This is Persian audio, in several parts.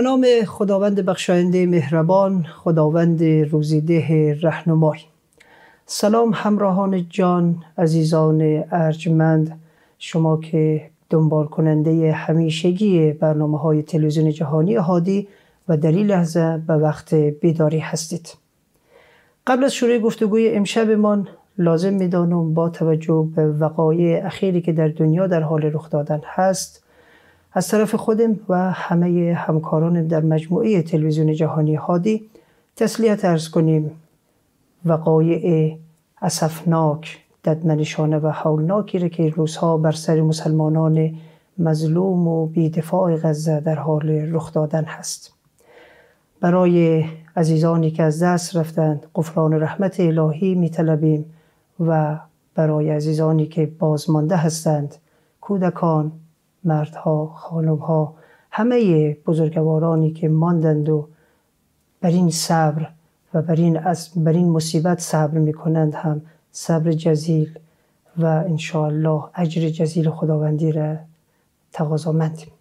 به نام خداوند بخشاینده مهربان خداوند روزیده رهنمای. سلام همراهان جان عزیزان ارجمند. شما که دنبال کننده همیشگی برنامه های تلویزیون جهانی هادی و در این لحظه به وقت بیداری هستید. قبل از شروع گفتگوی امشبمان لازم می‌دانم با توجه به وقایع اخیری که در دنیا در حال رخ دادن هست از طرف خودم و همه همکارانم در مجموعه تلویزیون جهانی هادی تسلیت ارز کنیم. وقایع اسفناک ددمنشانه و حولناکی را که روزها بر سر مسلمانان مظلوم و بیدفاع غزه در حال رخ دادن هست. برای عزیزانی که از دست رفتند قفران رحمت الهی میطلبیم و برای عزیزانی که بازمانده هستند کودکان مردها خانمها همه بزرگوارانی که ماندند و بر این صبر و بر این, بر این مصیبت صبر می کنند هم صبر جزیل و انشاءالله اجر جزیل خداوندی را تقاضا مندیم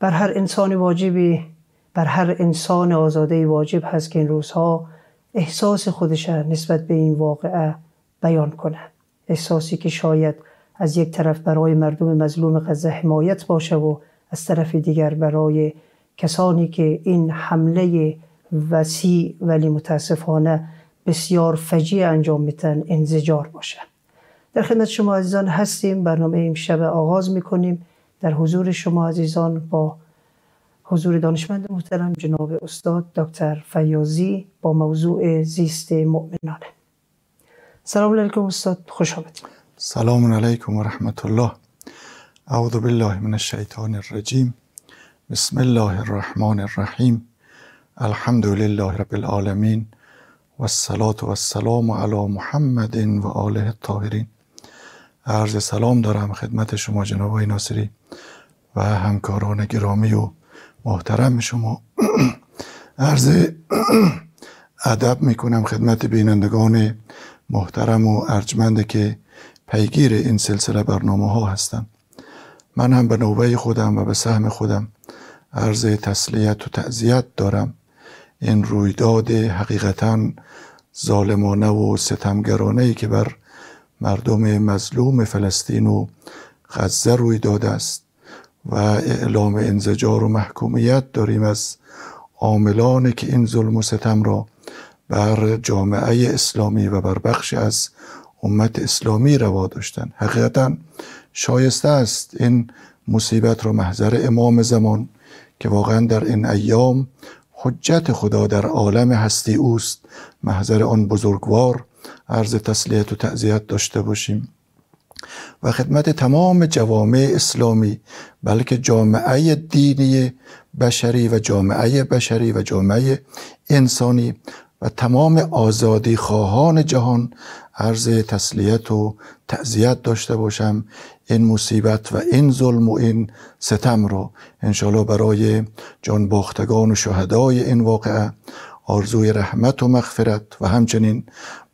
بر هر انسان واجبی بر هر انسان آزاده واجب هست که این روزها احساس خودش نسبت به این واقعه بیان کنه. احساسی که شاید از یک طرف برای مردم مظلوم غزه حمایت باشه و از طرف دیگر برای کسانی که این حمله وسیع ولی متاسفانه بسیار فجیع انجام میتن انزجار باشه. در خدمت شما عزیزان هستیم. برنامه امشب آغاز می‌کنیم. در حضور شما عزیزان با حضور دانشمند محترم جناب استاد دکتر فیازی با موضوع زیست مؤمنانه. سلام علیکم استاد. خوش آمدید. سلام علیکم و رحمت الله اعوذ بالله من الشیطان الرجیم. بسم الله الرحمن الرحیم. الحمد لله رب العالمین و الصلاة و السلام علی محمد و آله الطاهرین. عرض سلام دارم خدمت شما جناب آقای ناصری و همکاران گرامی و محترم شما. عرض ادب می‌کنم خدمت بینندگان محترم و ارجمنده که پیگیر این سلسله برنامه ها هستم. من هم به نوبه خودم و به سهم خودم عرض تسلیت و تعذیت دارم. این رویداد حقیقتا ظالمانه و ستمگرانه ای که بر مردم مظلوم فلسطین و غزه روی داده است و اعلام انزجار و محکومیت داریم از عاملانی که این ظلم و ستم را بر جامعه اسلامی و بر بخش از امت اسلامی روا داشتن. حقیقتا شایسته است این مصیبت را محضر امام زمان که واقعا در این ایام حجت خدا در عالم هستی اوست محضر آن بزرگوار عرض تسلیت و تعذیت داشته باشیم. و خدمت تمام جوامع اسلامی بلکه جامعه دینی بشری و جامعه بشری و جامعه انسانی و تمام آزادی خواهان جهان عرض تسلیت و تعذیت داشته باشم. این مصیبت و این ظلم و این ستم رو انشالله برای جان باختگان و شهدای این واقعه آرزوی رحمت و مغفرت و همچنین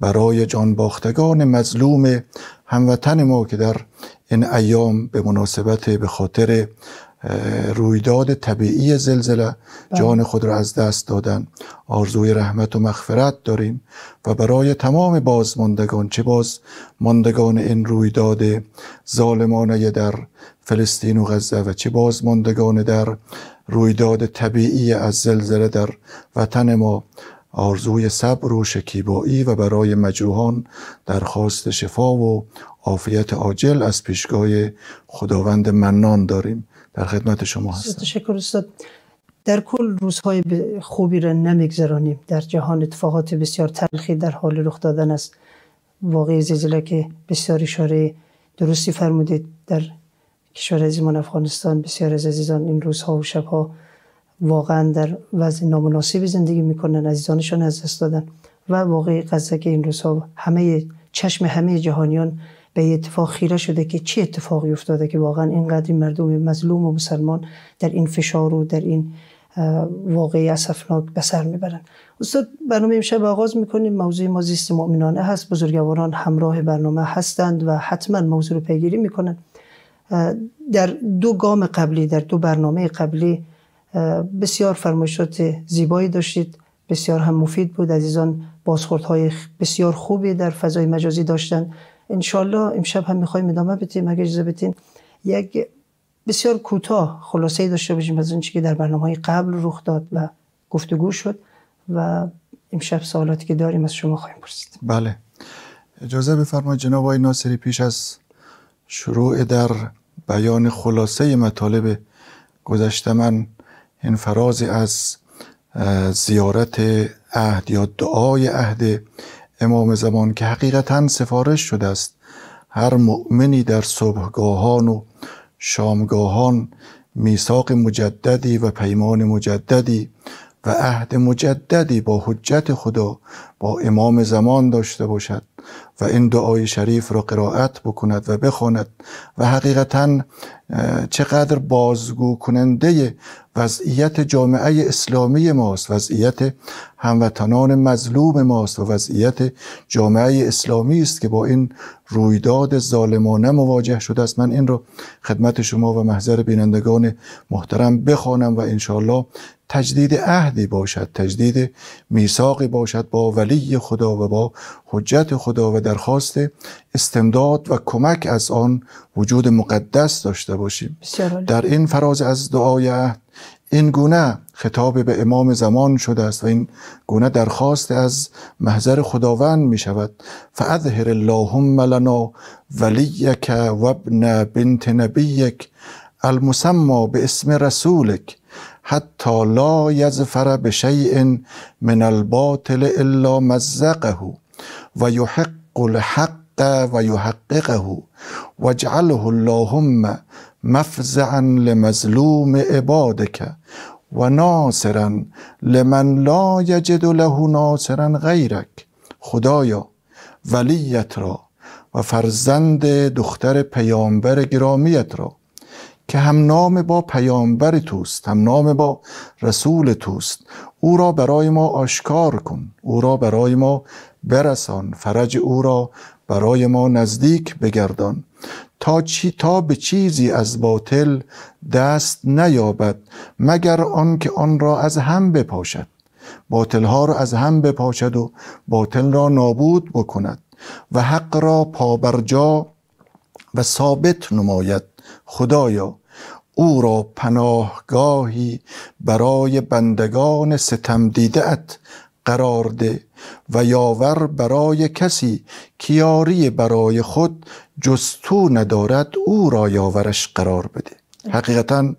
برای جان باختگان مظلوم هموطن ما که در این ایام به مناسبت به خاطر رویداد طبیعی زلزله بله. جان خود را از دست دادن آرزوی رحمت و مغفرت داریم و برای تمام بازماندگان چه باز ماندگان این رویداد ظالمانه در فلسطین و غزه و چه بازماندگان در رویداد طبیعی از زلزله در وطن ما آرزوی صبر و شکیبایی و برای مجروحان درخواست شفا و عافیت عاجل از پیشگاه خداوند منان داریم در خدمت شما هستم. تشکر استاد. در کل روزهای خوبی را نمیگذرانیم. در جهان اتفاقات بسیار تلخی در حال رخ دادن است. واقعی زلزله که بسیار اشاره درستی فرمودید در کشور عزیزمان افغانستان. بسیار از عزیزان این روزها و شبها واقعا در وضع نامناسبی زندگی می‌کنن عزیزانشان از دست دادن. و واقعی غزه که این روزها همه چشم همه جهانیان به اتفاق خیره شده که چه اتفاقی افتاده که واقعا اینقدر مردم مظلوم و مسلمان در این فشار و در این واقعی اسفناک به سر می‌برن. استاد برنامه امشب آغاز می‌کنیم. موضوع ما زیست مؤمنانه هست. بزرگواران همراه برنامه هستند و حتما موضوع رو پیگیری می‌کنن. در دو گام قبلی در دو برنامه قبلی بسیار فرمایشات زیبایی داشتید. بسیار هم مفید بود. عزیزان بازخوردهای بسیار خوبی در فضای مجازی داشتن. انشالله امشب هم می‌خوایم ادامه بتیم اگر اجازه بتین یک بسیار کوتاه خلاصه داشته باشیم از اون که در برنامه های قبل رخ داد و گفتگو شد و امشب سوالاتی که داریم از شما خواهیم پرسید. بله. اجازه بفرمایید جناب آقای ناصری پیش از شروع در بیان خلاصه مطالب گذشته من این فرازی از زیارت عهد یا دعای عهد امام زمان که حقیقتا سفارش شده است. هر مؤمنی در صبحگاهان و شامگاهان میثاق مجددی و پیمان مجددی و عهد مجددی با حجت خدا با امام زمان داشته باشد و این دعای شریف را قرائت بکند و بخواند و حقیقتا چقدر بازگو کننده وضعیت جامعه اسلامی ماست وضعیت هموطنان مظلوم ماست و وضعیت جامعه اسلامی است که با این رویداد ظالمانه مواجه شده است. من این رو خدمت شما و محضر بینندگان محترم بخوانم و انشاءالله تجدید عهدی باشد تجدید میثاقی باشد با ولی خدا و با حجت خدا و درخواست استمداد و کمک از آن وجود مقدس داشته باشیم. در این فراز از دعای عهد این گونه خطاب به امام زمان شده است و این گونه درخواست از محضر خداوند می شود. فاظهر اللهم لنا ولیک و ابن بنت نبیک المسمى به اسم رسولک حتی لا یزفر بشیء من الباطل الا مزقه و یحق الحق و واجعله اللهم مفزعا لمظلوم عبادك و ناصرا لمن لا یجد له ناصرا غیرک. خدایا ولیت را و فرزند دختر پیامبر گرامیت را که هم نام با پیامبر توست هم نام با رسول توست او را برای ما آشکار کن او را برای ما برسان فرج او را برای ما نزدیک بگردان. تا چی تا به چیزی از باطل دست نیابد مگر آنکه آن را از هم بپاشد. باطل ها را از هم بپاشد و باطل را نابود بکند و حق را پابرجا و ثابت نماید. خدایا او را پناهگاهی برای بندگان ستم دیدت قرار ده و یاور برای کسی کیاری برای خود جستو ندارد او را یاورش قرار بده. حقیقتا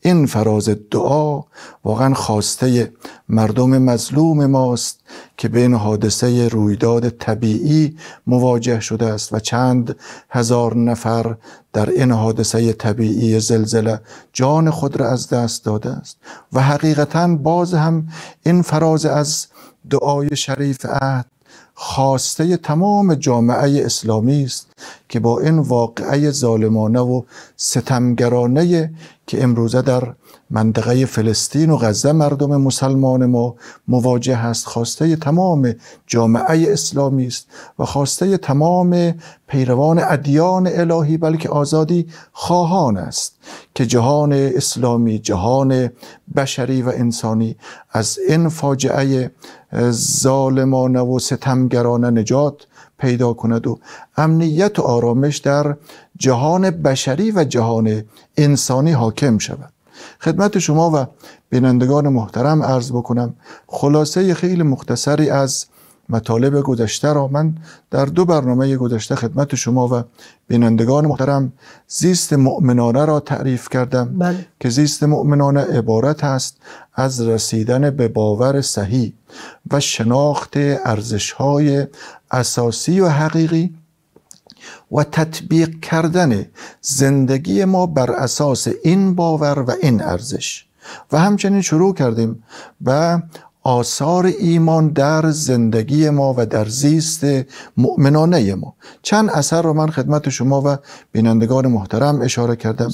این فراز دعا واقعا خواسته مردم مظلوم ماست که به این حادثه رویداد طبیعی مواجه شده است و چند هزار نفر در این حادثه طبیعی زلزله جان خود را از دست داده است. و حقیقتا باز هم این فراز از دعای شریف عهد خواسته تمام جامعه اسلامی است که با این واقعه ظالمانه و ستمگرانه که امروزه در منطقه فلسطین و غزه مردم مسلمان ما مواجه است. خواسته تمام جامعه اسلامی است و خواسته تمام پیروان ادیان الهی بلکه آزادی خواهان است که جهان اسلامی جهان بشری و انسانی از این فاجعه ظالمانه و ستمگرانه نجات پیدا کند و امنیت و آرامش در جهان بشری و جهان انسانی حاکم شود. خدمت شما و بینندگان محترم عرض بکنم خلاصه خیلی مختصری از مطالب گذشته را من در دو برنامه گذشته خدمت شما و بینندگان محترم زیست مؤمنانه را تعریف کردم بله. که زیست مؤمنانه عبارت است از رسیدن به باور صحیح و شناخت ارزش های اساسی و حقیقی و تطبیق کردن زندگی ما بر اساس این باور و این ارزش. و همچنین شروع کردیم و آثار ایمان در زندگی ما و در زیست مؤمنانه ما. چند اثر رو من خدمت شما و بینندگان محترم اشاره کردم.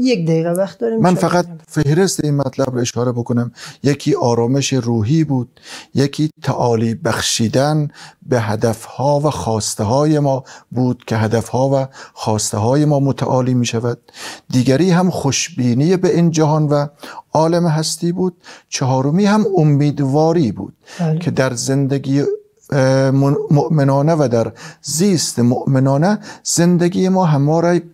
یک دقیقه وقت داریم. من فقط فهرست این مطلب رو اشاره بکنم. یکی آرامش روحی بود یکی تعالی بخشیدن به هدفها و خواسته های ما بود که هدفها و خواسته های ما متعالی می شود دیگری هم خوشبینی به این جهان و عالم هستی بود چهارمی هم امیدواری بود بله. که در زندگی مؤمنانه و در زیست مؤمنانه زندگی ما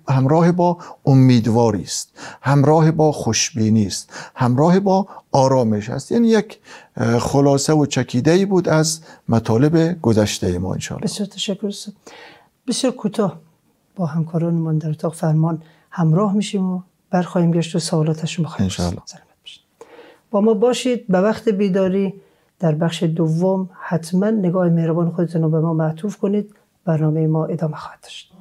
همراه با امیدواری است همراه با خوشبینی است همراه با آرامش است. یعنی یک خلاصه و چکیده ای بود از مطالب گذشته ما انشاءالله. بسیار تشکر بسیار کوتاه با همکاران من در اتاق فرمان همراه میشیم و برخواهیم گشت و سوالاتشون بخواهیم با ما باشید. به وقت بیداری. در بخش دوم حتما نگاه مهربان خودتون رو به ما معطوف کنید. برنامه ما ادامه خواهد داشت.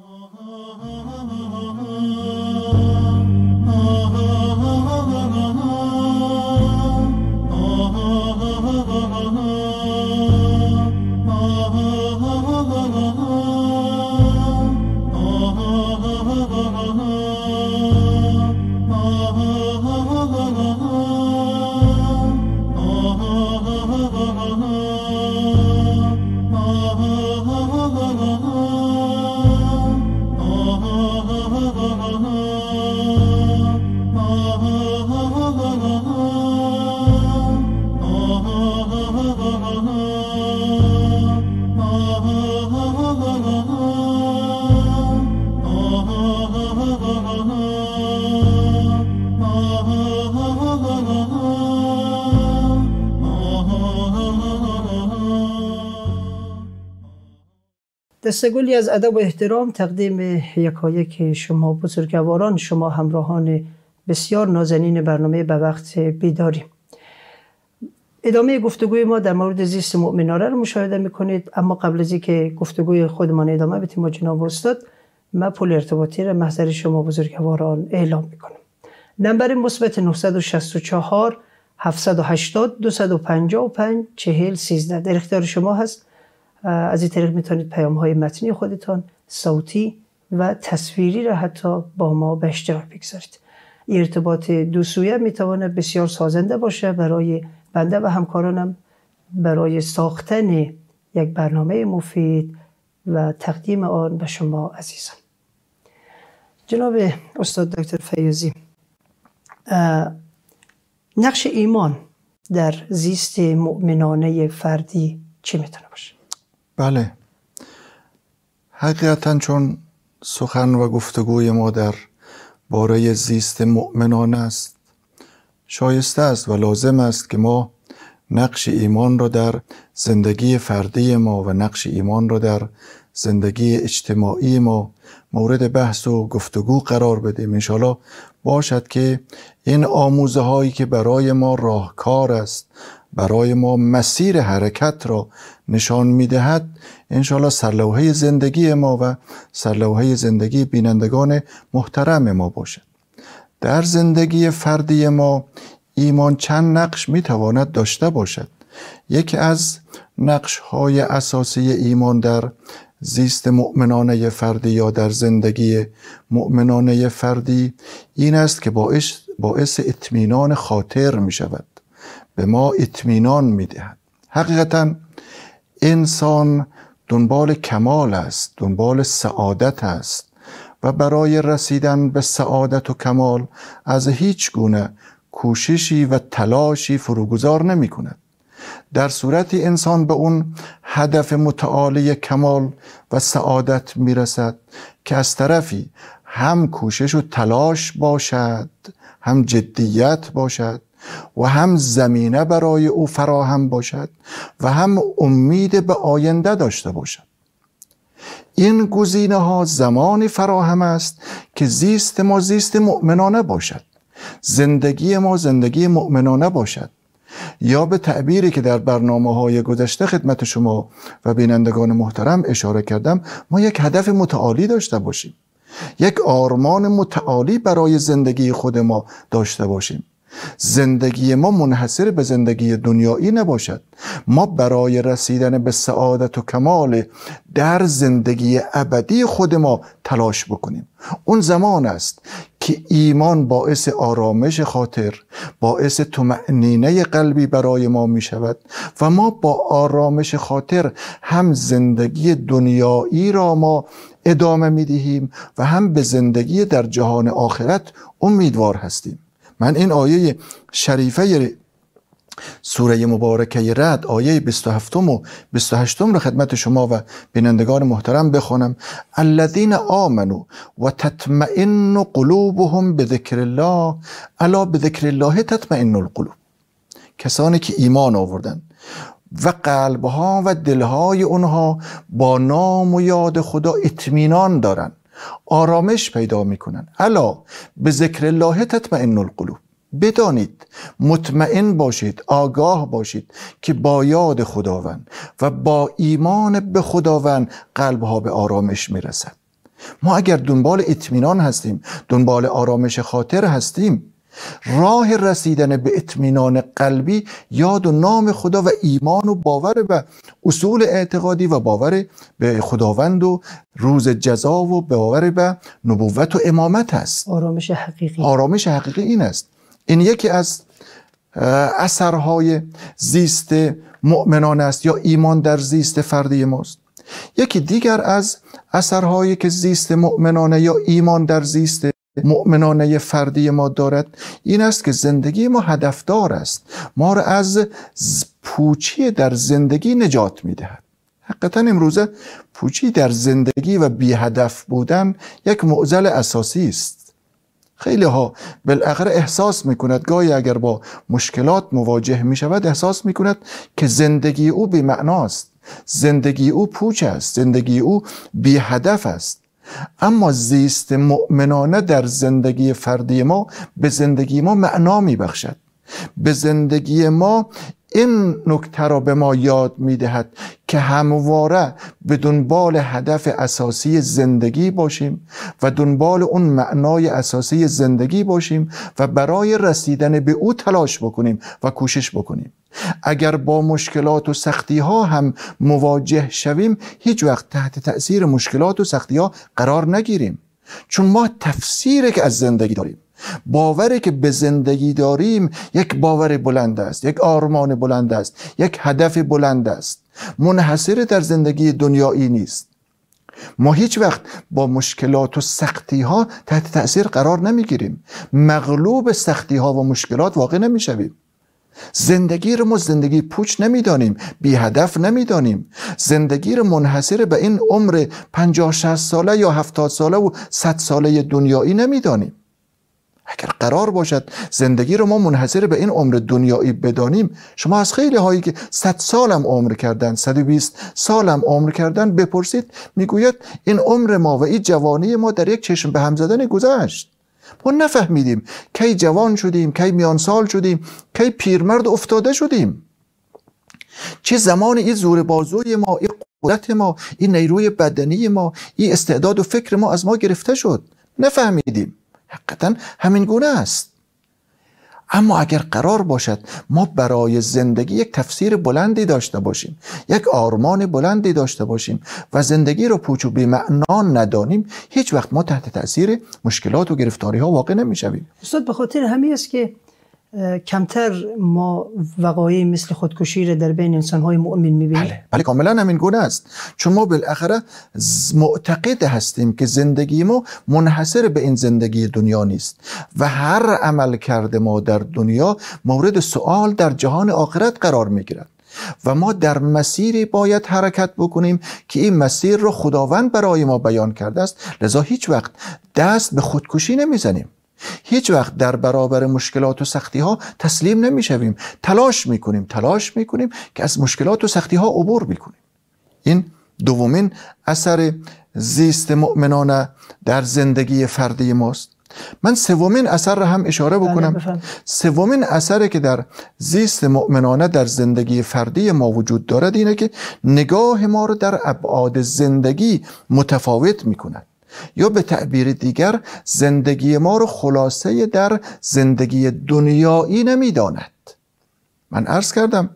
دستگلی از ادب و احترام تقدیم یکایک شما بزرگواران شما همراهان بسیار نازنین برنامه به وقت بیداری ادامه گفتگوی ما در مورد زیست مؤمنانه رو مشاهده می‌کنید. اما قبل از اینکه گفتگوی خودمان ادامه بدیم با جناب استاد من پول ارتباطی را محضر شما بزرگواران اعلام می‌کنم. نمبر مثبت 964 780 255 40 13 در اختیار شما هست. از این طریق می‌تونید پیام های متنی خودتان صوتی و تصویری را حتی با ما به اشتراک بگذارید ارتباط دو سویه می‌تواند بسیار سازنده باشه برای بنده و همکارانم برای ساختن یک برنامه مفید و تقدیم آن به شما عزیزان جناب استاد دکتر فیوزی نقش ایمان در زیست مؤمنانه فردی چی می‌تونه باشه؟ بله. حقیقتا چون سخن و گفتگوی ما در باره زیست مؤمنان است شایسته است و لازم است که ما نقش ایمان را در زندگی فردی ما و نقش ایمان را در زندگی اجتماعی ما مورد بحث و گفتگو قرار بدیم. انشاءالله باشد که این آموزه هایی که برای ما راهکار است برای ما مسیر حرکت را نشان می‌دهد. انشاءالله سرلوحه زندگی ما و سرلوحه زندگی بینندگان محترم ما باشد. در زندگی فردی ما ایمان چند نقش می‌تواند داشته باشد. یکی از نقش های اساسی ایمان در زیست مؤمنانه فردی یا در زندگی مؤمنانه فردی این است که باعث, باعث اطمینان خاطر می شود به ما اطمینان می دهد حقیقتا انسان دنبال کمال است دنبال سعادت است و برای رسیدن به سعادت و کمال از هیچ گونه کوششی و تلاشی فروگذار نمی کند در صورتی انسان به اون هدف متعالی کمال و سعادت می‌رسد که از طرفی هم کوشش و تلاش باشد هم جدیت باشد و هم زمینه برای او فراهم باشد و هم امید به آینده داشته باشد. این گزینه ها زمانی فراهم است که زیست ما زیست مؤمنانه باشد. زندگی ما زندگی مؤمنانه باشد. یا به تعبیری که در برنامه های گذشته خدمت شما و بینندگان محترم اشاره کردم ما یک هدف متعالی داشته باشیم. یک آرمان متعالی برای زندگی خود ما داشته باشیم. زندگی ما منحصر به زندگی دنیایی نباشد. ما برای رسیدن به سعادت و کمال در زندگی ابدی خود ما تلاش بکنیم. اون زمان است که ایمان باعث آرامش خاطر باعث تمعنینه قلبی برای ما می شود و ما با آرامش خاطر هم زندگی دنیایی را ما ادامه می دهیم و هم به زندگی در جهان آخرت امیدوار هستیم. من این آیه شریفه سوره مبارکه رد آیه 27 و 28 رو خدمت شما و بینندگان محترم بخونم. الذین آمنوا و تطمئن قلوبهم به ذکر الله الا به ذکر الله تطمئن القلوب. کسانی که ایمان آوردن و قلبها و دلهای اونها با نام و یاد خدا اطمینان دارن. آرامش پیدا می‌کنن. الا به ذکر الله تطمئن القلوب. بدانید مطمئن باشید آگاه باشید که با یاد خداوند و با ایمان به خداوند قلبها به آرامش می‌رسد. ما اگر دنبال اطمینان هستیم دنبال آرامش خاطر هستیم راه رسیدن به اطمینان قلبی یاد و نام خدا و ایمان و باور به اصول اعتقادی و باور به خداوند و روز جزا و باور به نبوت و امامت است. آرامش حقیقی. آرامش حقیقی این است. این یکی از اثرهای زیست مؤمنان است یا ایمان در زیست فردی ماست. یکی دیگر از اثرهایی که زیست مؤمنانه یا ایمان در زیست مؤمنانه فردی ما دارد این است که زندگی ما هدفدار است. ما را از پوچی در زندگی نجات می‌دهد. حقیقتا امروزه پوچی در زندگی و بی هدف بودن یک معضل اساسی است. خیلی ها بالاخره احساس می‌کند گاهی اگر با مشکلات مواجه می شود احساس می کند که زندگی او بی معناست زندگی او پوچ است زندگی او بی هدف است. اما زیست مؤمنانه در زندگی فردی ما به زندگی ما معنا می بخشد به زندگی ما این نکته را به ما یاد می دهد که همواره به دنبال هدف اساسی زندگی باشیم و دنبال اون معنای اساسی زندگی باشیم و برای رسیدن به او تلاش بکنیم و کوشش بکنیم. اگر با مشکلات و سختی ها هم مواجه شویم هیچ وقت تحت تأثیر مشکلات و سختی ها قرار نگیریم. چون ما تفسیری که از زندگی داریم. باوری که به زندگی داریم یک باور بلند است یک آرمان بلند است یک هدف بلند است. منحصر در زندگی دنیایی نیست. ما هیچ وقت با مشکلات و سختی ها تحت تأثیر قرار نمی‌گیریم. مغلوب سختی ها و مشکلات واقع نمی‌شویم. زندگی رو ما زندگی پوچ نمی‌دانیم بی هدف نمی‌دانیم. زندگی رو منحصر به این عمر 50 60 ساله یا 70 ساله و 100 ساله دنیایی نمی‌دانیم. اگر قرار باشد زندگی رو ما منحصر به این عمر دنیایی بدانیم شما از خیلی هایی که 100 سالم عمر کردن 120 سالم عمر کردن بپرسید می‌گوید این عمر ما و این جوانی ما در یک چشم به هم زدن گذشت. ما نفهمیدیم کی جوان شدیم کی میان سال شدیم کی پیرمرد افتاده شدیم. چه زمان این زور بازوی ما این قدرت ما این نیروی بدنی ما این استعداد و فکر ما از ما گرفته شد. نفهمیدیم. حقیقتا همین گونه است. اما اگر قرار باشد ما برای زندگی یک تفسیر بلندی داشته باشیم یک آرمان بلندی داشته باشیم و زندگی رو پوچ و معنا ندانیم هیچ وقت ما تحت تاثیر مشکلات و گرفتاری ها واقع نمی‌شویم. استاد به خاطر همین است که کمتر ما وقایع مثل خودکشی را در بین انسان های مؤمن می‌بینیم. بله. بله کاملا همین گونه است. چون ما بالاخره معتقد هستیم که زندگی ما منحصر به این زندگی دنیا نیست و هر عمل کرده ما در دنیا مورد سوال در جهان آخرت قرار می‌گیرد و ما در مسیری باید حرکت بکنیم که این مسیر رو خداوند برای ما بیان کرده است. لذا هیچ وقت دست به خودکشی نمی‌زنیم. هیچ وقت در برابر مشکلات و سختی ها تسلیم نمی شویم تلاش می کنیم تلاش می کنیم که از مشکلات و سختی ها عبور بکنیم این دومین اثر زیست مؤمنانه در زندگی فردی ماست. من سومین اثر را هم اشاره بله، بکنم. سومین اثری که در زیست مؤمنانه در زندگی فردی ما وجود دارد اینه که نگاه ما رو در ابعاد زندگی متفاوت می کند یا به تعبیر دیگر زندگی ما رو خلاصه در زندگی دنیایی نمی‌داند. من عرض کردم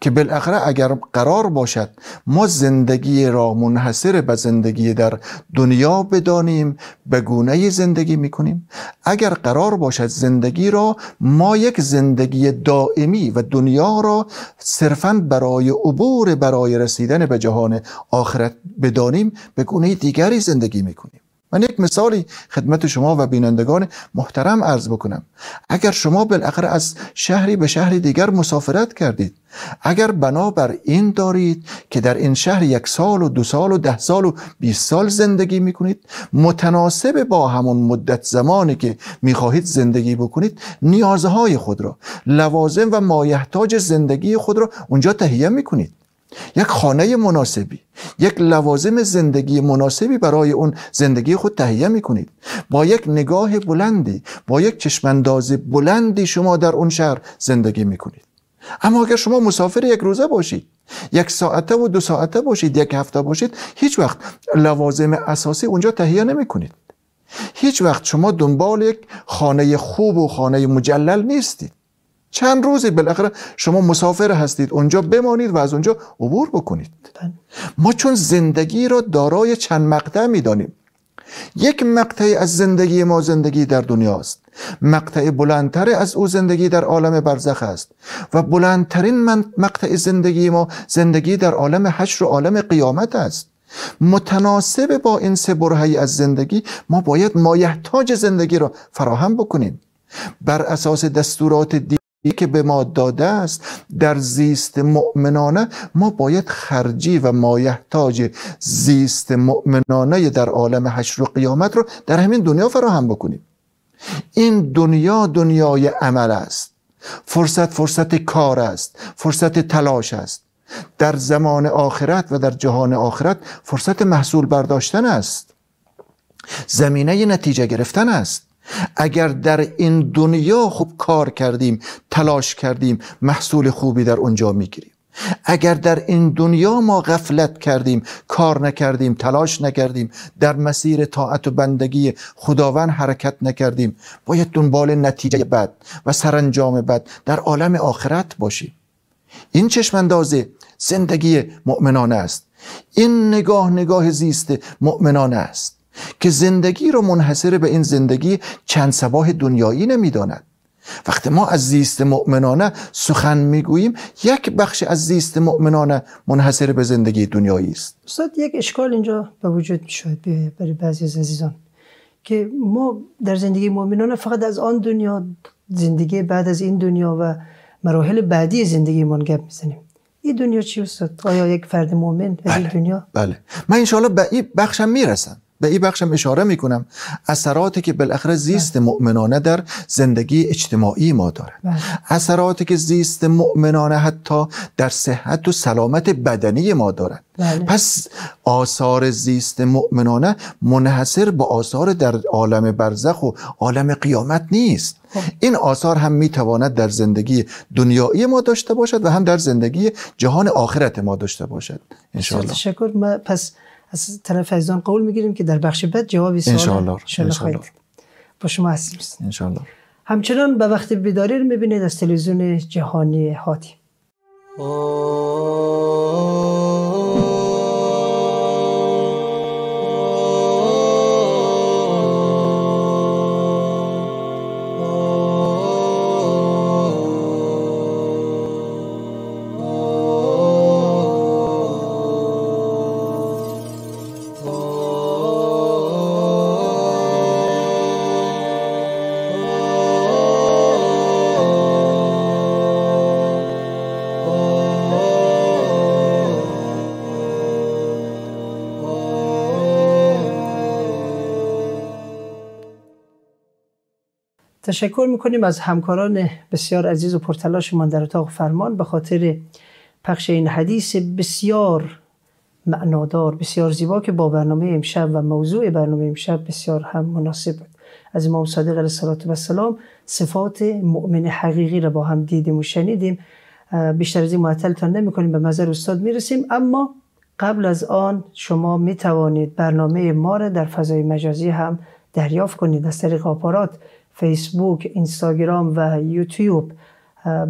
که بالاخره اگر قرار باشد ما زندگی را منحصر به زندگی در دنیا بدانیم به گونه زندگی می‌کنیم. اگر قرار باشد زندگی را ما یک زندگی دائمی و دنیا را صرفا برای عبور برای رسیدن به جهان آخرت بدانیم به گونه دیگری زندگی می‌کنیم. من یک مثالی خدمت شما و بینندگان محترم عرض بکنم. اگر شما بالاخره از شهری به شهر دیگر مسافرت کردید اگر بنابر این دارید که در این شهر یک سال و دو سال و ده سال و بیست سال زندگی می‌کنید متناسب با همون مدت زمانی که می‌خواهید زندگی بکنید نیازهای خود را لوازم و مایحتاج زندگی خود را اونجا تهیه می‌کنید. یک خانه مناسبی یک لوازم زندگی مناسبی برای اون زندگی خود تهیه می کنید با یک نگاه بلندی با یک چشمانداز بلندی شما در اون شهر زندگی می کنید اما اگر شما مسافر یک روزه باشید یک ساعته و دو ساعته باشید یک هفته باشید هیچ وقت لوازم اساسی اونجا تهیه نمی کنید هیچ وقت شما دنبال یک خانه خوب و خانه مجلل نیستید. چند روزی بالاخره شما مسافر هستید اونجا بمانید و از اونجا عبور بکنید. بله. ما چون زندگی را دارای چند مقطع می‌دانیم. یک مقطع از زندگی ما زندگی در دنیاست مقطع بلندتر از او زندگی در عالم برزخ است. و بلندترین مقطع زندگی ما زندگی در عالم حشر و عالم قیامت است. متناسب با این سه برهی از زندگی ما باید مایحتاج زندگی را فراهم بکنیم. بر اساس دستورات دی که به ما داده است در زیست مؤمنانه ما باید خرجی و مایحتاج زیست مؤمنانه در عالم حشر و قیامت رو در همین دنیا فراهم بکنیم. این دنیا دنیای عمل است. فرصت فرصت کار است. فرصت تلاش است. در زمان آخرت و در جهان آخرت فرصت محصول برداشتن است. زمینه نتیجه گرفتن است. اگر در این دنیا خوب کار کردیم تلاش کردیم محصول خوبی در اونجا می‌گیریم. اگر در این دنیا ما غفلت کردیم کار نکردیم تلاش نکردیم در مسیر طاعت و بندگی خداوند حرکت نکردیم باید دنبال نتیجه بد و سرانجام بد در عالم آخرت باشیم. این چشماندازه زندگی مؤمنانه است. این نگاه نگاه زیست مؤمنانه است. که زندگی رو منحصر به این زندگی چند سباه دنیایی نمی‌داند. وقتی ما از زیست مؤمنانه سخن می‌گوییم یک بخش از زیست مؤمنانه منحصر به زندگی دنیایی است. استاد یک اشکال اینجا به وجود می‌شود برای بعضی از عزیزان که ما در زندگی مؤمنانه فقط از آن دنیا زندگی بعد از این دنیا و مراحل بعدی زندگی من گپ می‌زنیم. این دنیا چی استاد؟ آیا یک فرد مؤمن از این بله، دنیا؟ بله. من انشاءالله به این بخشم می‌رسم. به این بخشم اشاره می‌کنم اثراتی که بالاخره زیست بله. مؤمنانه در زندگی اجتماعی ما داره بله. اثراتی که زیست مؤمنانه حتی در صحت و سلامت بدنی ما دارد بله. پس آثار زیست مؤمنانه منحصر به آثار در عالم برزخ و عالم قیامت نیست خب. این آثار هم می‌تواند در زندگی دنیایی ما داشته باشد و هم در زندگی جهان آخرت ما داشته باشد انشاءالله تشکر پس از طرف عزیزان قول می‌گیریم که در بخش بعد جواب سوال انشالله با شما هستیم. انشالله همچنان به وقت بیداری رو می‌بینید از تلویزیون جهانی هاتی تشکر می‌کنیم از همکاران بسیار عزیز و پرتلاشمان در اتاق فرمان. به خاطر پخش این حدیث بسیار معنادار بسیار زیبا که با برنامه امشب و موضوع برنامه امشب بسیار هم مناسب بود. از امام صادق علیه السلام صفات مؤمن حقیقی را با هم دیدیم و شنیدیم. بیشتر از این نمی کنیم به مزر استاد می‌رسیم. اما قبل از آن شما می توانید برنامه ما را در فضای مجازی هم دریافت کنید. از طریق آپارات فیسبوک، اینستاگرام و یوتیوب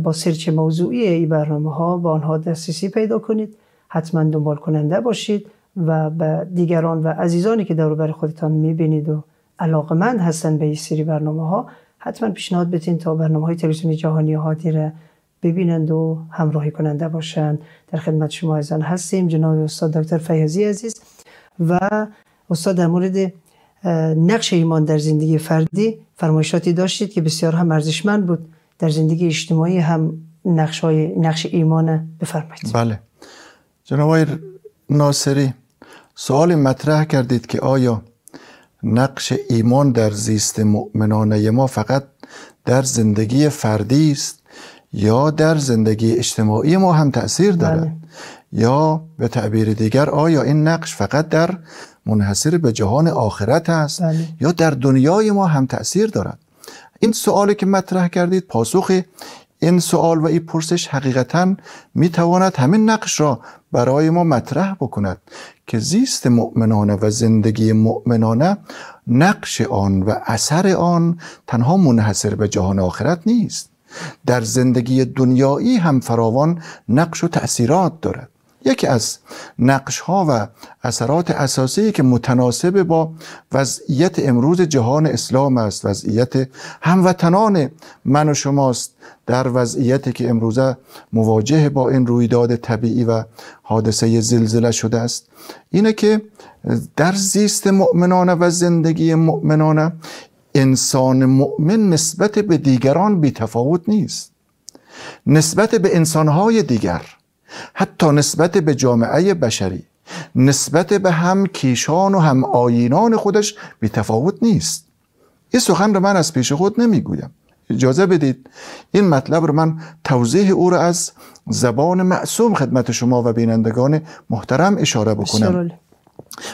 با سرچ موضوعی این برنامه ها با آنها دسترسی پیدا کنید. حتما دنبال کننده باشید و به دیگران و عزیزانی که دور بر خودتان می‌بینید و علاقمند هستند به این سری برنامه ها حتما پیشنهاد بتین تا برنامه های تلویزیونی جهانی هادی را ببینند و همراهی کننده باشند. در خدمت شما ازان هستیم جناب استاد دکتر فیاضی عزیز و استاد در مورد نقش ایمان در زندگی فردی فرمایشاتی داشتید که بسیار هم ارزشمند بود. در زندگی اجتماعی هم نقش, های نقش ایمان بفرمایید. بله. جناب ناصری سوال مطرح کردید که آیا نقش ایمان در زیست مؤمنانه ما فقط در زندگی فردی است یا در زندگی اجتماعی ما هم تأثیر دارد؟ بله. یا به تعبیر دیگر آیا این نقش فقط در منحصر به جهان آخرت است بله. یا در دنیای ما هم تأثیر دارد؟ این سوالی که مطرح کردید پاسخ این سوال و این پرسش حقیقتا می تواند همین نقش را برای ما مطرح بکند که زیست مؤمنانه و زندگی مؤمنانه نقش آن و اثر آن تنها منحصر به جهان آخرت نیست. در زندگی دنیایی هم فراوان نقش و تأثیرات دارد. یکی از نقش ها و اثرات اساسی که متناسب با وضعیت امروز جهان اسلام است. وضعیت هموطنان من و شماست در وضعیتی که امروزه مواجه با این رویداد طبیعی و حادثه زلزله شده است. اینه که در زیست مؤمنانه و زندگی مؤمنانه انسان مؤمن نسبت به دیگران بی تفاوت نیست. نسبت به انسانهای دیگر حتی نسبت به جامعه بشری نسبت به هم کیشان و هم آینان خودش بی تفاوت نیست. این سخن رو من از پیش خود نمی‌گویم. اجازه بدید این مطلب رو من توضیح او را از زبان معصوم خدمت شما و بینندگان محترم اشاره بکنم.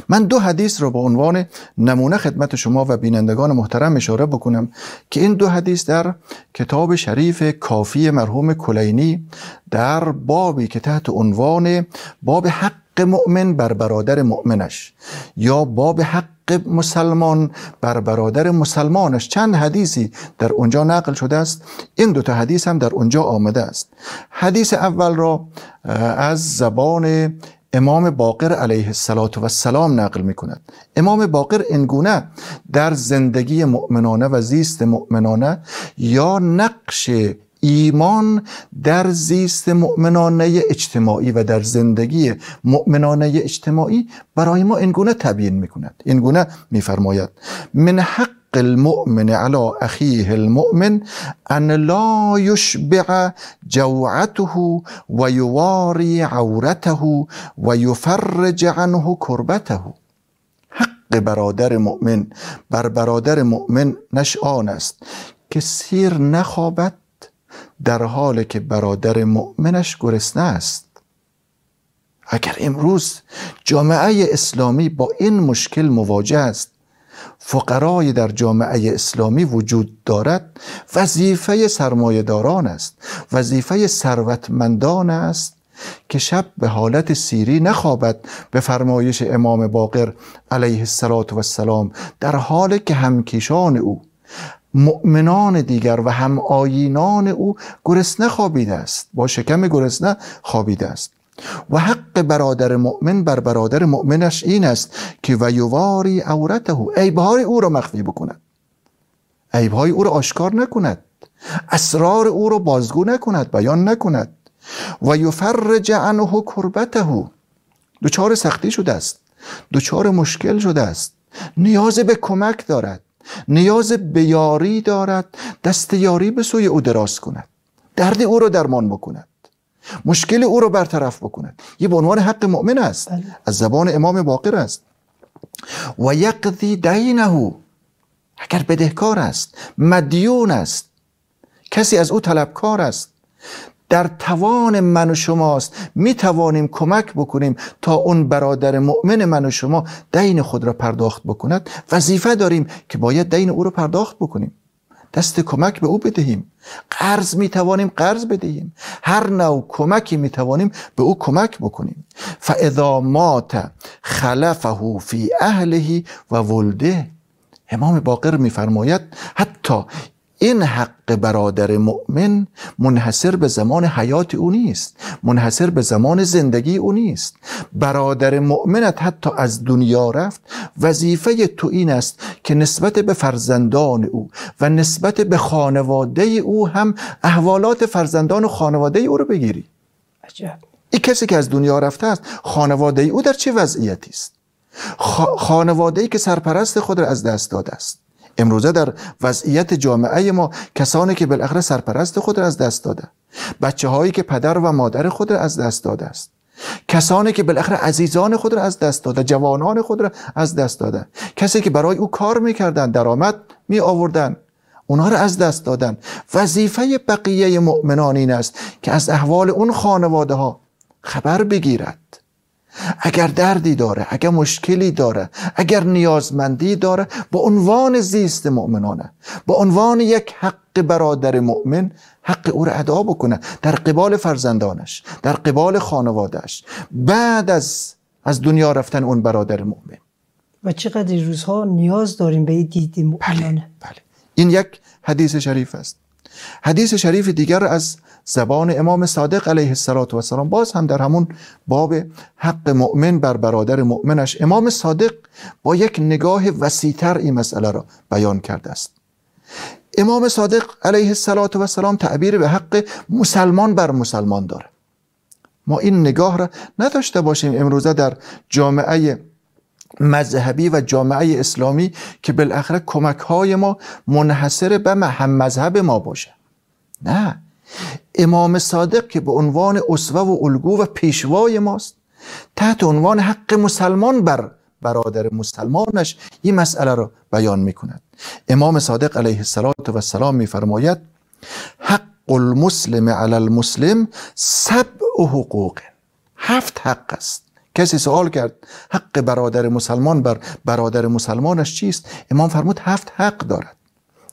من دو حدیث رو به عنوان نمونه خدمت شما و بینندگان محترم اشاره بکنم که این دو حدیث در کتاب شریف کافی مرحوم کلینی در بابی که تحت عنوان باب حق مؤمن بر برادر مؤمنش یا باب حق مسلمان بر برادر مسلمانش. چند حدیثی در اونجا نقل شده است. این دو تا حدیث هم در اونجا آمده است. حدیث اول را از زبان امام باقر علیه السلام نقل می کند امام باقر اینگونه در زندگی مؤمنانه و زیست مؤمنانه یا نقش ایمان در زیست مؤمنانه اجتماعی و در زندگی مؤمنانه اجتماعی برای ما اینگونه تبیین می کند اینگونه میفرماید من حق المؤمن على اخيه المؤمن ان لا يشبع جوعته ويواري عورته ويفرج عنه كربته. حق برادر مؤمن بر برادر مؤمن نش است که سیر نخوابد در حال که برادر مؤمنش گرسنه است. اگر امروز جامعه اسلامی با این مشکل مواجه است فقرای در جامعه اسلامی وجود دارد وظیفه سرمایهداران است وظیفه ثروتمندان است که شب به حالت سیری نخوابد به فرمایش امام باقر علیه السلام در حال که همکیشان او مؤمنان دیگر و هم آیینان او گرسنه خوابیده است با شکم گرسنه خوابیده است. و حق برادر مؤمن بر برادر مؤمنش این است که و یواری عورته عیبهای او را مخفی بکند. عیبهای او را آشکار نکند. اسرار او را بازگو نکند بیان نکند. و یفرج عنه کربته. دچار سختی شده است. دچار مشکل شده است. نیاز به کمک دارد. نیاز به یاری دارد. دست یاری به سوی او دراز کند. درد او را درمان بکند. مشکل او رو برطرف بکند. یه به عنوان حق مؤمن است. بله. از زبان امام باقر است. و یقضی دینه اگر بدهکار است مدیون است. کسی از او طلبکار است. در توان من و شماست. می توانیم کمک بکنیم تا اون برادر مؤمن من و شما دین خود را پرداخت بکند. وظیفه داریم که باید دین او را پرداخت بکنیم. دست کمک به او بدهیم. قرض می توانیم قرض بدهیم. هر نوع کمکی می توانیم به او کمک بکنیم. فاذا مات خلفه فی اهله و ولده امام باقر میفرماید حتی این حق برادر مؤمن منحصر به زمان حیات او نیست منحصر به زمان زندگی او نیست. برادر مؤمنت حتی از دنیا رفت وظیفه تو این است که نسبت به فرزندان او و نسبت به خانواده او هم احوالات فرزندان و خانواده او رو بگیری. عجب. این کسی که از دنیا رفته است خانواده او در چه وضعیتی است؟ خانواده ای که سرپرست خود را از دست داده است. امروزه در وضعیت جامعه ما کسانی که بالاخره سرپرست خود را از دست داده بچه هایی که پدر و مادر خود را از دست داده است. کسانی که بالاخره عزیزان خود را از دست داده جوانان خود را از دست داده. کسی که برای او کار می‌کردن درآمد می آوردن اونها را از دست دادن. وظیفه بقیه مؤمنان این است که از احوال اون خانواده ها خبر بگیرد. اگر دردی داره اگر مشکلی داره اگر نیازمندی داره به عنوان زیست مؤمنانه به عنوان یک حق برادر مؤمن حق او را ادا بکنه در قبال فرزندانش در قبال خانوادهش بعد از از دنیا رفتن اون برادر مؤمن. و چقدر روزها نیاز داریم به این دید مؤمنانه؟ بله. این یک حدیث شریف است. حدیث شریف دیگر از زبان امام صادق علیه السلام باز هم در همون باب حق مؤمن بر برادر مؤمنش امام صادق با یک نگاه وسیتر این مسئله را بیان کرده است. امام صادق علیه السلام تعبیر به حق مسلمان بر مسلمان داره. ما این نگاه را نداشته باشیم امروزه در جامعه مذهبی و جامعه اسلامی که بالاخره کمک های ما منحصر به هم مذهب ما باشه. نه. امام صادق که به عنوان اسوه و الگو و پیشوای ماست تحت عنوان حق مسلمان بر برادر مسلمانش این مسئله را بیان می کند امام صادق علیه السلام می فرماید حق المسلم علی المسلم سبع حقوق هفت حق است. کسی سوال کرد حق برادر مسلمان بر برادر مسلمانش چیست؟ امام فرمود هفت حق دارد.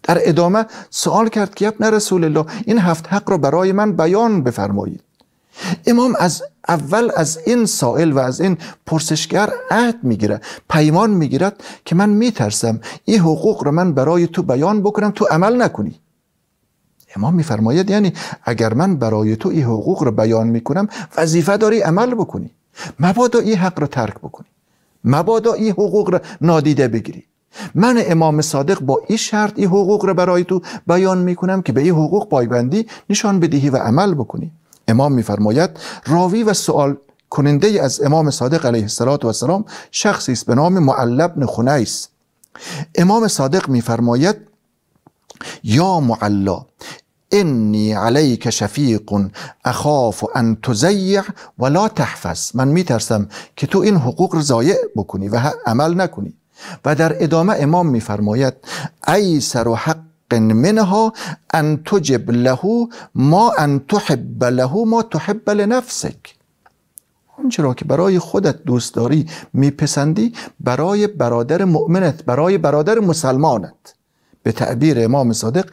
در ادامه سوال کرد که ابن رسول الله این هفت حق را برای من بیان بفرمایید. امام از اول از این سائل و از این پرسشگر عهد می‌گیره پیمان می‌گیرد که من میترسم این حقوق را من برای تو بیان بکنم تو عمل نکنی. امام میفرماید یعنی اگر من برای تو این حقوق را بیان می‌کنم وظیفه داری عمل بکنی. مبادا این حق را ترک بکنی. مبادا این حقوق را نادیده بگیری. من امام صادق با این شرط این حقوق را برای تو بیان می‌کنم که به این حقوق پایبندی نشان بدهی و عمل بکنی. امام میفرماید راوی و سوال کننده از امام صادق علیه السلام شخصی است به نام معلب بن خنیس. امام صادق میفرماید یا معلا انی علیک شفیق اخاف ان تزیع ولا تحفظ من میترسم که تو این حقوق رو ضایع بکنی و عمل نکنی و در ادامه امام میفرماید ایسر حق منها ان تجب له ما ان تحب له ما تحب لنفسک اونچه را که برای خودت دوست داری میپسندی برای برادر مؤمنت برای برادر مسلمانت به تعبیر امام صادق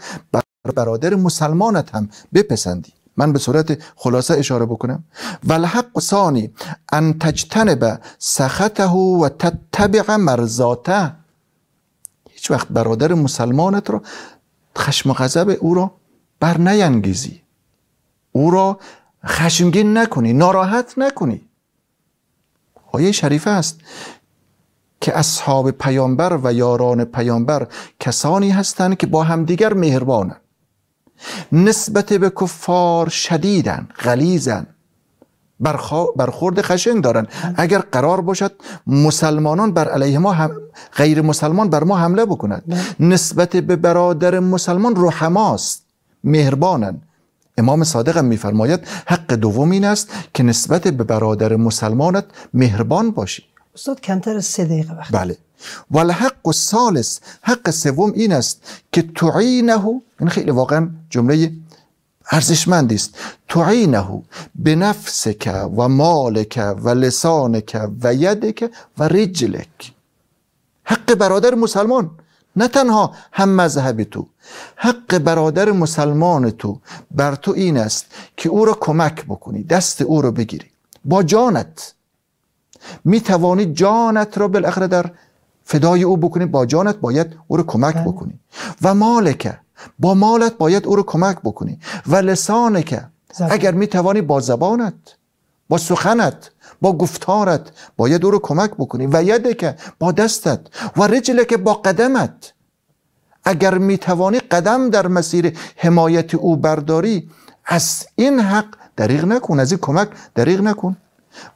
برادر مسلمانت هم بپسندی. من به صورت خلاصه اشاره بکنم. و الحق ثانی ان تجتنب سخطه و تتبع مرزاته هیچ وقت برادر مسلمانت رو خشم و غضب او را بر نینگیزی او را خشمگین نکنی ناراحت نکنی. آیه شریفه است که اصحاب پیامبر و یاران پیامبر کسانی هستند که با همدیگر مهربانند. نسبت به کفار شدیدن غلیزن برخورد خشن دارن. اگر قرار باشد مسلمانان بر علیه ما هم غیر مسلمان بر ما حمله بکند. نسبت به برادر مسلمان رحماست. مهربانن امام صادق هم میفرماید حق دوم این است که نسبت به برادر مسلمانت مهربان باشی. استاد کمتر از سه دقیقه وقت. بله. والحق الثالث. حق سوم این است که تعینه این خیلی واقعا جمله ارزشمندی است. تعینه به نفسک و مالک و لسانک و یدک و رجلک. حق برادر مسلمان نه تنها هم مذهب تو. حق برادر مسلمان تو بر تو این است که او را کمک بکنی دست او را بگیری. با جانت. می توانی جانت را بالاخره در فدای او بکنی با جانت باید او رو کمک بله. بکنی. و مالک. با مالت باید او رو کمک بکنی. و لسانک اگر می توانی با زبانت با سخنت با گفتارت باید او رو کمک بکنی. و یده با دستت. و رجل که با قدمت. اگر می توانی قدم در مسیر حمایت او برداری از این حق دریغ نکن از این کمک دریغ نکن.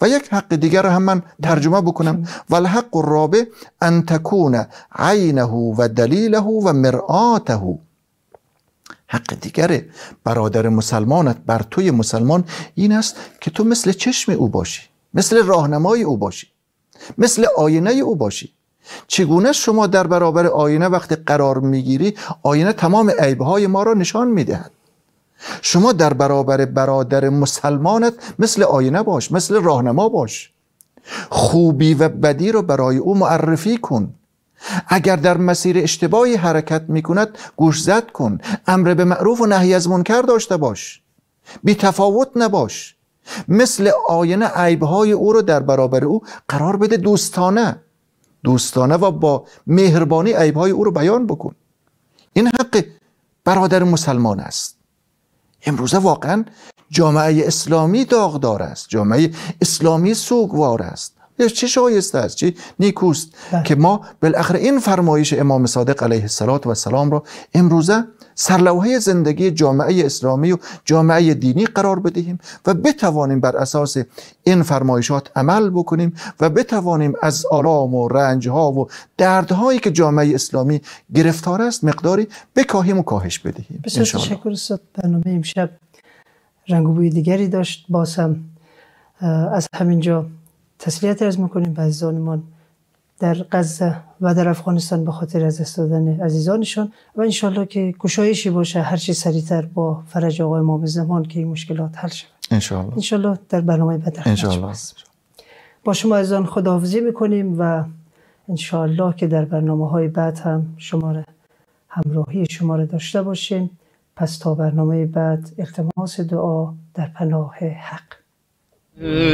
و یک حق دیگر هم من ترجمه بکنم. و الحق الرابع ان تکون عینه و دلیله و مرآته. حق دیگر برادر مسلمانت بر توی مسلمان این است که تو مثل چشم او باشی مثل راهنمای او باشی مثل آینه او باشی. چگونه شما در برابر آینه وقتی قرار می‌گیری آینه تمام عیبهای ما را نشان می‌دهد. شما در برابر برادر مسلمانت مثل آینه باش مثل راهنما باش. خوبی و بدی رو برای او معرفی کن. اگر در مسیر اشتباهی حرکت می‌کند گوش زد کن. امر به معروف و نهی از منکر داشته باش. بی تفاوت نباش. مثل آینه عیبهای او رو در برابر او قرار بده دوستانه. دوستانه و با مهربانی عیبهای او رو بیان بکن. این حق برادر مسلمان است. امروزه واقعا جامعه اسلامی داغدار است. جامعه اسلامی سوگوار است. چه شایسته است چه نیکوست بله. که ما بالاخره این فرمایش امام صادق علیه السلام را امروزه سرلوحه زندگی جامعه اسلامی و جامعه دینی قرار بدهیم و بتوانیم بر اساس این فرمایشات عمل بکنیم و بتوانیم از آرام و رنجها و دردهایی که جامعه اسلامی گرفتار است مقداری بکاهیم و کاهش بدهیم. بسیار تشکر استاد برنامه امشب. رنگ بوی دیگری داشت باسم از همینجا تسلیت ارز می‌کنیم به عزیزانمان در غزه و در افغانستان به خاطر از دست عزیزانشان و انشالله که گشایشی باشه هر چی سریعتر با فرج آقای امام زمان که این مشکلات حل شود. انشالله انشالله در برنامه بعد انشالله با شما عزیزان خداحافظی می‌کنیم و انشالله که در برنامه های بعد هم شما همراهی شما را داشته باشیم. پس تا برنامه بعد التماس دعا در پناه حق. Uh,